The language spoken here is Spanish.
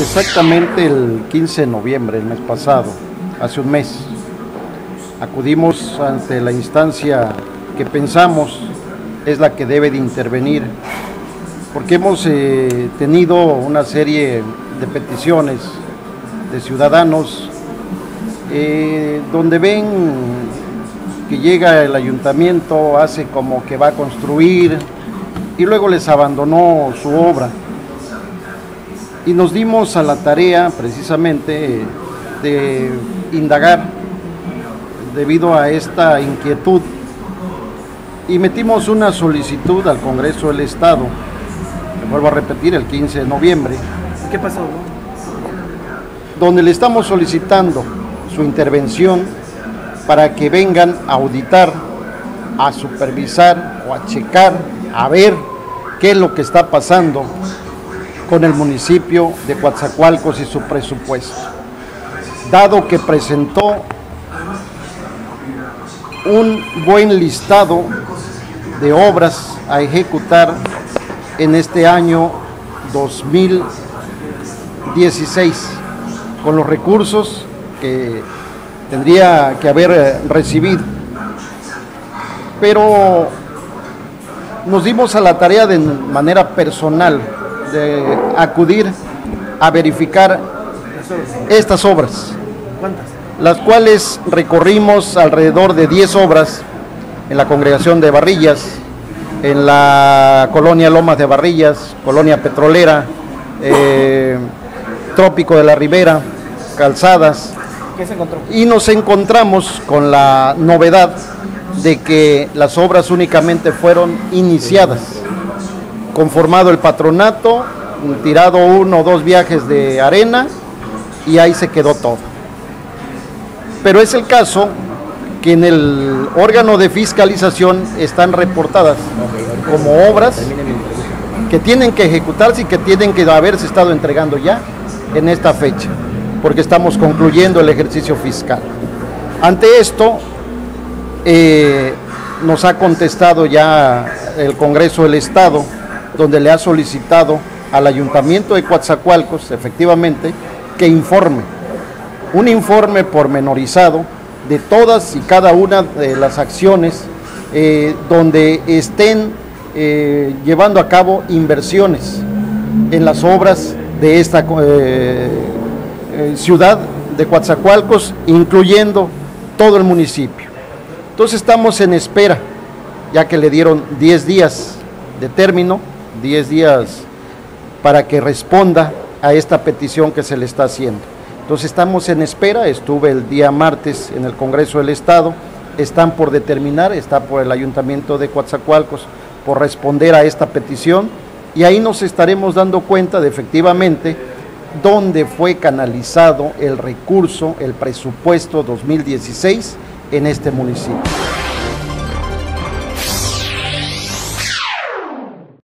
Exactamente el 15 de noviembre, el mes pasado, hace un mes, acudimos ante la instancia que pensamos es la que debe de intervenir, porque hemos eh, tenido una serie de peticiones de ciudadanos eh, donde ven que llega el ayuntamiento, hace como que va a construir y luego les abandonó su obra. Y nos dimos a la tarea precisamente de indagar debido a esta inquietud y metimos una solicitud al Congreso del Estado, me vuelvo a repetir, el 15 de noviembre. ¿Qué pasó? Donde le estamos solicitando su intervención para que vengan a auditar, a supervisar o a checar, a ver qué es lo que está pasando con el municipio de Coatzacoalcos y su presupuesto. Dado que presentó un buen listado de obras a ejecutar en este año 2016 con los recursos que tendría que haber eh, recibido. Pero nos dimos a la tarea de manera personal de acudir a verificar estas obras. ¿Cuántas? Las cuales recorrimos alrededor de 10 obras en la congregación de Barrillas, en la colonia Lomas de Barrillas, colonia petrolera, eh, Trópico de la Ribera, Calzadas. ¿Qué se encontró? Y nos encontramos con la novedad de que las obras únicamente fueron iniciadas, conformado el patronato, tirado uno o dos viajes de arena y ahí se quedó todo. Pero es el caso que en el órgano de fiscalización están reportadas como obras que tienen que ejecutarse y que tienen que haberse estado entregando ya en esta fecha, porque estamos concluyendo el ejercicio fiscal. Ante esto, eh, nos ha contestado ya el Congreso del Estado, donde le ha solicitado al Ayuntamiento de Coatzacoalcos, efectivamente, que informe, un informe pormenorizado de todas y cada una de las acciones eh, donde estén eh, llevando a cabo inversiones en las obras de esta eh, ciudad de Coatzacoalcos, incluyendo todo el municipio. Entonces estamos en espera, ya que le dieron 10 días de término, 10 días para que responda a esta petición que se le está haciendo. Entonces estamos en espera, estuve el día martes en el Congreso del Estado, están por determinar, está por el Ayuntamiento de Coatzacoalcos por responder a esta petición y ahí nos estaremos dando cuenta de efectivamente dónde fue canalizado el recurso, el presupuesto 2016 en este municipio.